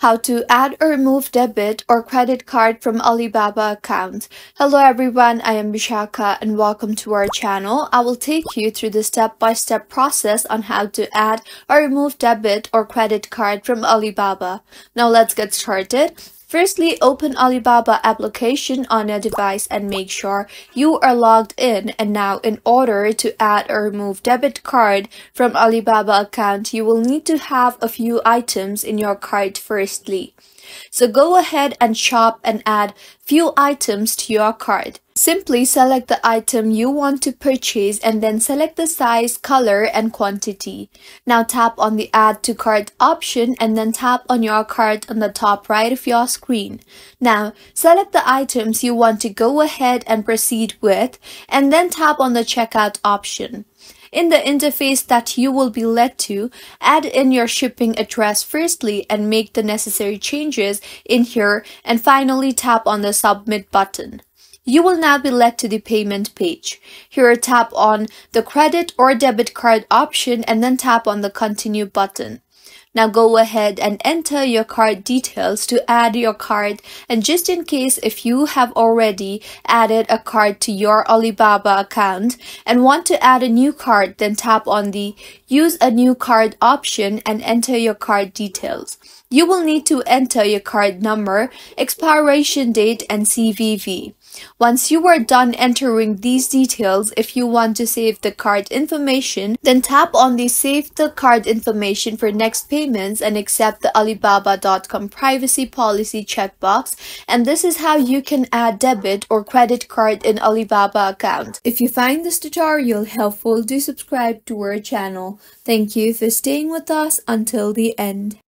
How to add or remove debit or credit card from Alibaba account. Hello everyone, I am Bishaka and welcome to our channel. I will take you through the step-by-step -step process on how to add or remove debit or credit card from Alibaba. Now let's get started. Firstly, open Alibaba application on your device and make sure you are logged in. And now in order to add or remove debit card from Alibaba account, you will need to have a few items in your cart firstly. So go ahead and shop and add few items to your cart. Simply select the item you want to purchase and then select the size, color, and quantity. Now tap on the Add to Cart option and then tap on your cart on the top right of your screen. Now select the items you want to go ahead and proceed with and then tap on the Checkout option. In the interface that you will be led to, add in your shipping address firstly and make the necessary changes in here and finally tap on the Submit button. You will now be led to the payment page. Here tap on the credit or debit card option and then tap on the continue button. Now go ahead and enter your card details to add your card and just in case if you have already added a card to your Alibaba account and want to add a new card then tap on the use a new card option and enter your card details. You will need to enter your card number, expiration date and CVV. Once you are done entering these details, if you want to save the card information, then tap on the Save the Card Information for next payments and accept the Alibaba.com privacy policy checkbox. And this is how you can add debit or credit card in Alibaba account. If you find this tutorial helpful, do subscribe to our channel. Thank you for staying with us until the end.